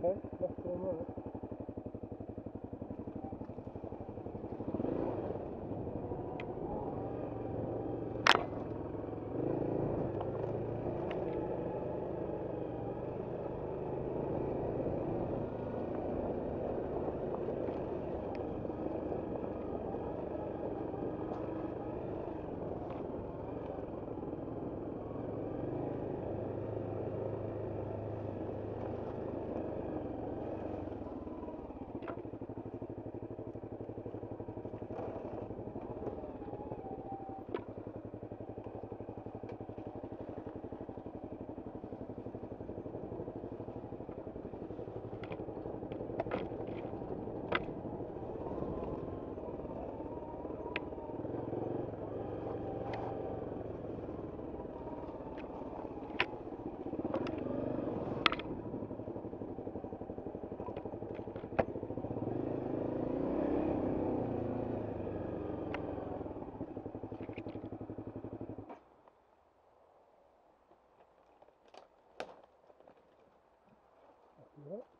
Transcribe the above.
Do that. more.